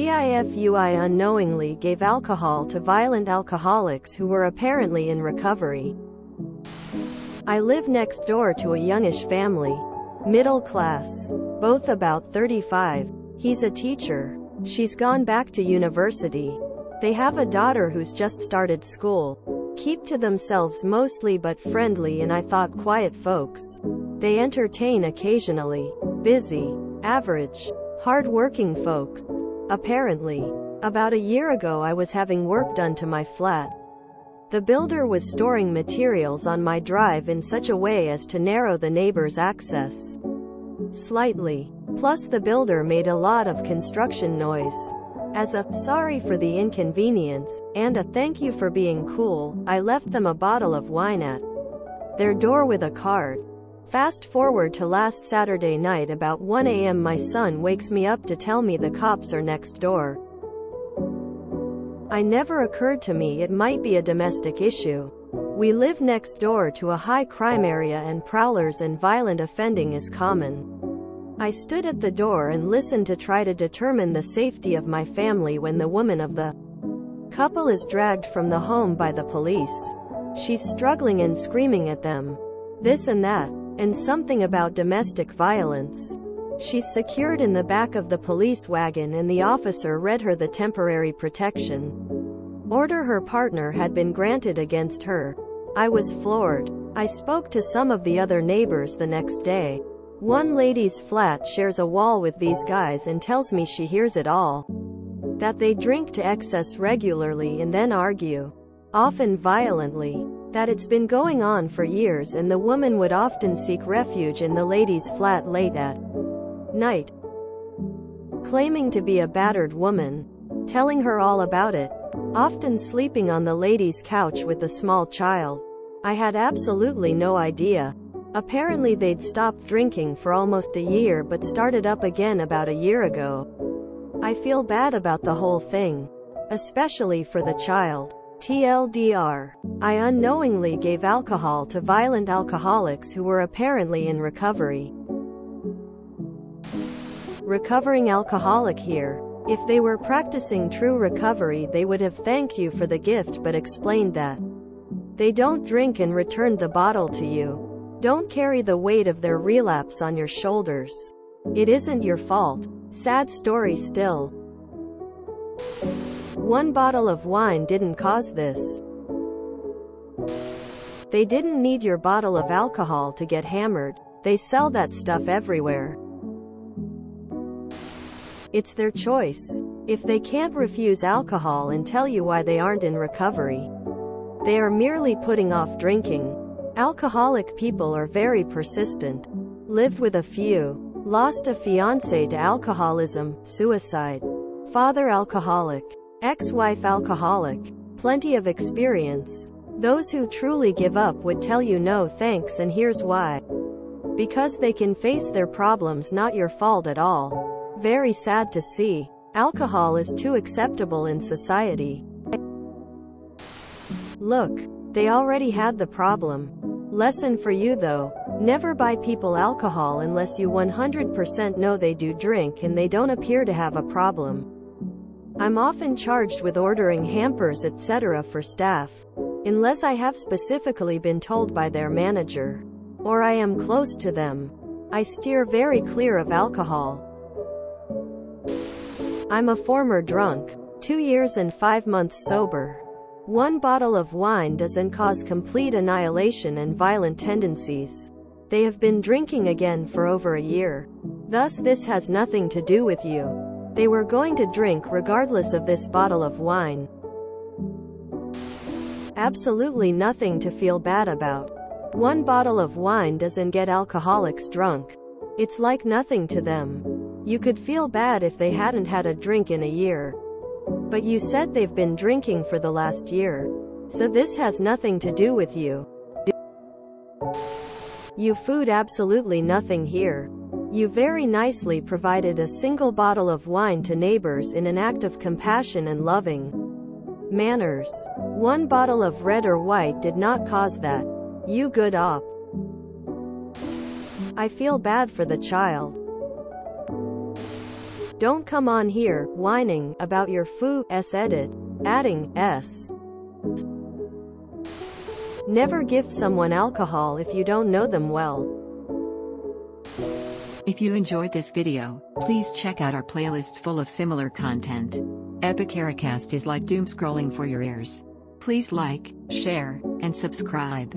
TIFU I unknowingly gave alcohol to violent alcoholics who were apparently in recovery. I live next door to a youngish family. Middle class. Both about 35. He's a teacher. She's gone back to university. They have a daughter who's just started school. Keep to themselves mostly but friendly and I thought quiet folks. They entertain occasionally. Busy. Average. Hard-working folks. Apparently. About a year ago I was having work done to my flat. The builder was storing materials on my drive in such a way as to narrow the neighbor's access. Slightly. Plus the builder made a lot of construction noise. As a sorry for the inconvenience, and a thank you for being cool, I left them a bottle of wine at their door with a card. Fast forward to last Saturday night about 1 a.m. my son wakes me up to tell me the cops are next door. I never occurred to me it might be a domestic issue. We live next door to a high crime area and prowlers and violent offending is common. I stood at the door and listened to try to determine the safety of my family when the woman of the couple is dragged from the home by the police. She's struggling and screaming at them. This and that and something about domestic violence. She's secured in the back of the police wagon and the officer read her the temporary protection order her partner had been granted against her. I was floored. I spoke to some of the other neighbors the next day. One lady's flat shares a wall with these guys and tells me she hears it all. That they drink to excess regularly and then argue. Often violently that it's been going on for years and the woman would often seek refuge in the lady's flat late at night, claiming to be a battered woman, telling her all about it, often sleeping on the lady's couch with a small child. I had absolutely no idea. Apparently they'd stopped drinking for almost a year but started up again about a year ago. I feel bad about the whole thing. Especially for the child. TLDR. I unknowingly gave alcohol to violent alcoholics who were apparently in recovery. Recovering alcoholic here. If they were practicing true recovery they would have thanked you for the gift but explained that they don't drink and returned the bottle to you. Don't carry the weight of their relapse on your shoulders. It isn't your fault. Sad story still. One bottle of wine didn't cause this. They didn't need your bottle of alcohol to get hammered. They sell that stuff everywhere. It's their choice. If they can't refuse alcohol and tell you why they aren't in recovery, they are merely putting off drinking. Alcoholic people are very persistent. Lived with a few. Lost a fiance to alcoholism, suicide. Father alcoholic. Ex-wife alcoholic. Plenty of experience. Those who truly give up would tell you no thanks and here's why. Because they can face their problems not your fault at all. Very sad to see. Alcohol is too acceptable in society. Look, they already had the problem. Lesson for you though. Never buy people alcohol unless you 100% know they do drink and they don't appear to have a problem. I'm often charged with ordering hampers etc. for staff. Unless I have specifically been told by their manager. Or I am close to them. I steer very clear of alcohol. I'm a former drunk. Two years and five months sober. One bottle of wine doesn't cause complete annihilation and violent tendencies. They have been drinking again for over a year. Thus this has nothing to do with you. They were going to drink regardless of this bottle of wine. Absolutely nothing to feel bad about. One bottle of wine doesn't get alcoholics drunk. It's like nothing to them. You could feel bad if they hadn't had a drink in a year. But you said they've been drinking for the last year. So this has nothing to do with you. You food absolutely nothing here. You very nicely provided a single bottle of wine to neighbors in an act of compassion and loving manners. One bottle of red or white did not cause that. You good op. I feel bad for the child. Don't come on here, whining, about your foo, s edit, adding, s. Never gift someone alcohol if you don't know them well. If you enjoyed this video, please check out our playlists full of similar content. Epicaricast is like doom scrolling for your ears. Please like, share, and subscribe.